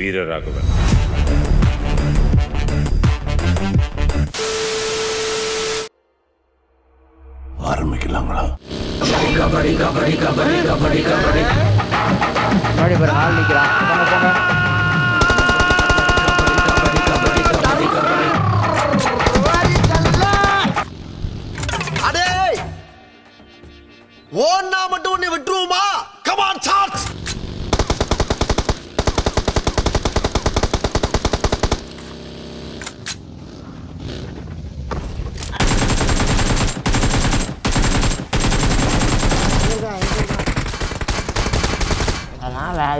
வீரராகவன். ஆரம்பிக்கலாங்களா? பாரு ஆள் போங்க போங்க அடே ஓன்னா மட்டும் உன்னை விட்டுருவோமா? கமான் சார்ஜ்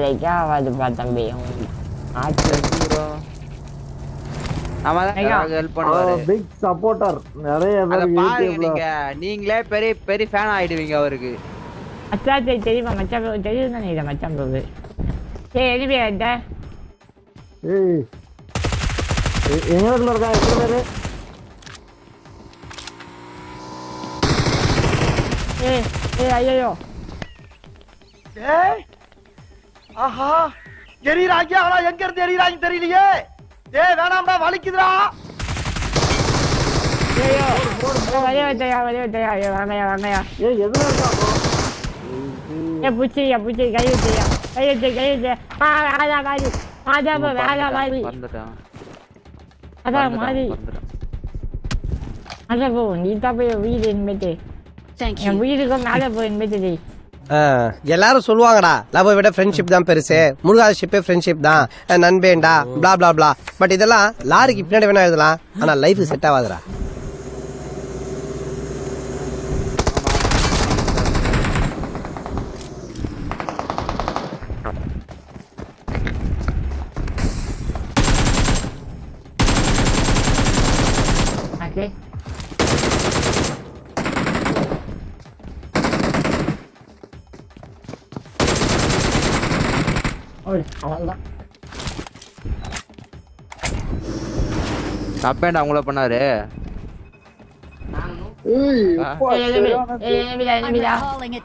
அதெல்லாம் வேலைக்கே ஆகாதுப்பா தம்பி ஆச்சு ப்ரோ பண்ணுவாரு பிக் சப்போர்ட்டர் நிறைய பேர் நீங்க. நீங்களே பெரிய பெரிய ஃபேன் ஆயிடுவீங்க அவருக்கு. மச்சான் தெரி- தெரியுமா மச்சான் தெரியும் தானே இதை மச்சான் ப்ரோ சரி எனிவே என்கிட்ட? ஏய். எ- எங்க வீட்டுல இருக்கா? எத்தனை பேரு? ஏய் ஏய் ஐயோ ஏய். ஆஹா எரியறாங்க ஆனா எங்க இருந்து எரியறாங்க தெரியலையே. ஏய் வேணாம்டா வலிக்குதுடா. ஐயோ வரைய வைத்தையா வரைய வைத்தையா ஐயோ வாங்கயா வாங்கயா ஏய் எதுல இருக்கா bro? ஏ புச்சியா புச்சி கை வச்சியா கை வச்சு கை வச்சு. ஆ bro, வேலை மாதிரி வந்துட்டான் அதான் மாதிரி. அதான் போ நீ தான் போய் வீடு என்பது என் வீட்டுக்கு மேலே போய் என்பது எல்லாரும் சொல்லுவாங்கடா லவ் விட ஃப்ரெண்ட்ஷிப் தான் பெருசு. முருகாத ஷிப்பே ஃப்ரெண்ட்ஷிப் தான். நண்பேண்டா பிளா பிளா பிளா பட் இதெல்லாம் லாரிக்கு பின்னாடி வேணா எழுதலாம். ஆனா லைஃப் செட் ஆகாதுடா.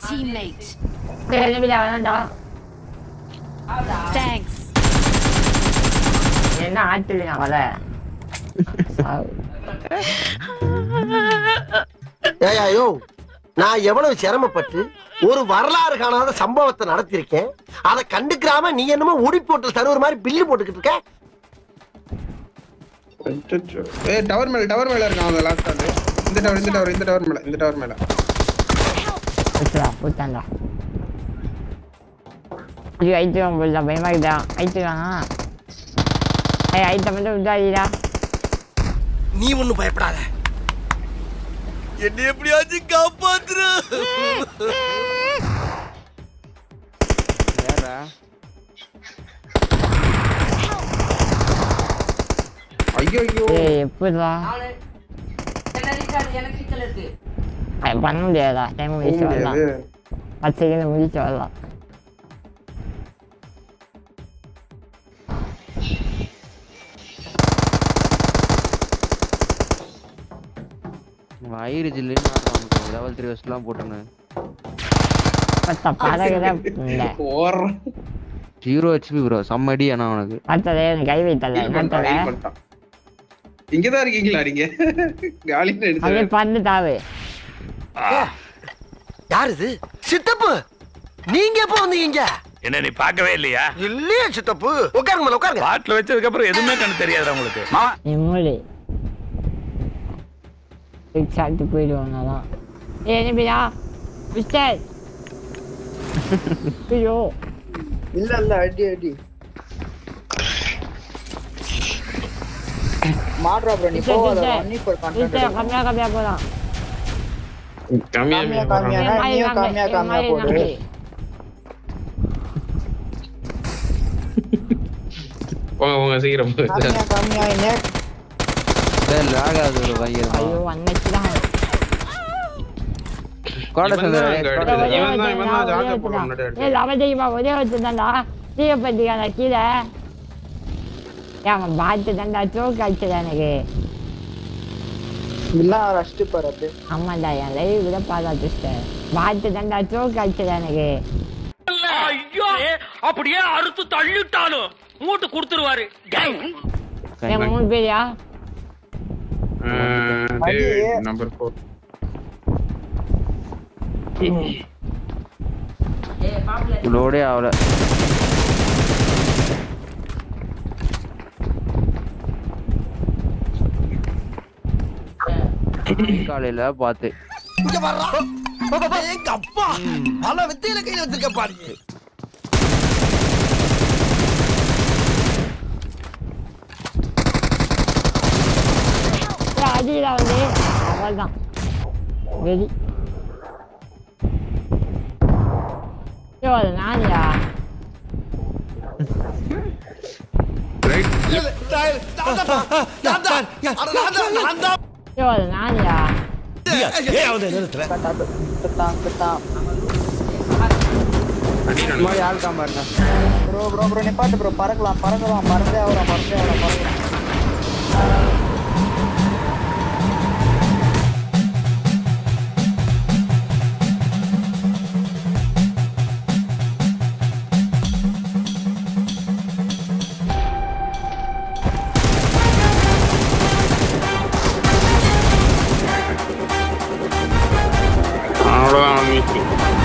Teammate. ஏய் எனிமிடா வேணாம்டா Thanks. என்ன ஆட்டுல அவள ஏய் யோ நான் எவ்வளவு சிரமப்பட்டு ஒரு வரலாறு காணாத சம்பவத்தை நடத்திருக்கேன் அதை கண்டுக்கிறாம நீ என்னமோ உடி போட்டு தருவ மாதிரி பில்லு போட்டுக்கிட்டு இருக்க. ஏ டவர் மேல டவர் மேல இருக்கான் லாஸ்ட் ஆளு. இந்த டவர் இந்த டவர் இந்த டவர் மேல இந்த டவர் மேல. ஐயோ ஐட்டு போடல பயமா இருக்குதா ஐட்டு வேணா ஏய் ஐட்ட மட்டும் விட்டாதீடா நீ ஒண்ணும் பயப்படாத. என்ன எப்படியாச்சும் காப்பாத்துரு. ஐயோ எப்படிடா? பண்ண முடியாதா டைம் முடிச்சு வரலாம். பத்து செகண்ட் முடிச்சு வரலாம். வயிறு ஜில்லுன்னு ஆடுறான் லெவல் த்ரீ வச்சுலாம் போட்டுன்னு ஜீரோ ஹெச்பி ப்ரோ செம்மடி ஆனா பத்தல எனக்கு கை வைத்தல. இங்கதான் இருக்கீங்களா நீங்க? காலின்னு அப்படியே எடுத்து பந்து தாவு யார் இது? சித்தப்பு! நீங்க எப்ப வந்தீங்க? என்ன நீ பார்க்கவே இல்லையா? இல்லையே சித்தப்பு. உட்காருங்க மேல உட்காருங்க. பாட்டில் வச்சதுக்கு அப்புறம் எதுவுமே கண்ணு தெரியாதுடா உங்களுக்கு. மாமா நீ மூடி சாப்பிட்டு போயிடுவாங்க அதான் ஏ நிபியா மிஸ்டர் ஐயோ இல்ல இல்ல அடி அடி மாட்ரா ப்ரோ நீ மிஸ்டர் போவாத மிஸ்டர் ஒன்லி ஃபார் மிஸ்டர் கம்மியா கம்மியா போலாம் கம்மியா காமியா போடுறான். காமியா என் மாதிரி நீயும் நம்பு, காமியா என் காமியா மாதிரி போடு நம்பு. போங்க போங்க சீக்கிரம் போங்க. காமியா காமியா என்ன Lock ஆகுது ஒரு ஐயோ தான். இவன் தான் இவன் தான். முன்னாடி ஏ ஒரே வச்சுதான்டா கீழே. அவன் பார்த்து தான்டா சோக்கு அடிச்சதா எனக்கு. இல்ல ரஷ்ட் பாரு அப்படியே. ஆமாண்டா என் லைவ் கூட பாதாட்டு பார்த்து தான்டா சோக்கு அடிச்சதா எனக்கு. அப்படியே அறுத்து தள்ளிட்டாலும் மூட்டு கொடுத்துருவாரு. மூணு பேரியா நம்பர் ஃபோர் லோடே ஆகல காலையில பார்த்து இங்க வர்றா. எங்க அப்பா பல வித்தையில கையில வச்சிருக்க பாரு ஏய், அடிடா வந்து அவ்வளோதான் வெடி ஐயோ அது நானியா? ஐயோ அது நானியா? இந்த மாதிரி ஆள் காம பாருங்க ப்ரோ ப்ரோ ப்ரோ நிப்பாட்டு ப்ரோ பறக்கலாம் பறக்கலாம் பறந்தே ஆகலாம் பறந்தே ஆகலாம் பறக்கலாம். un órgano administrativo.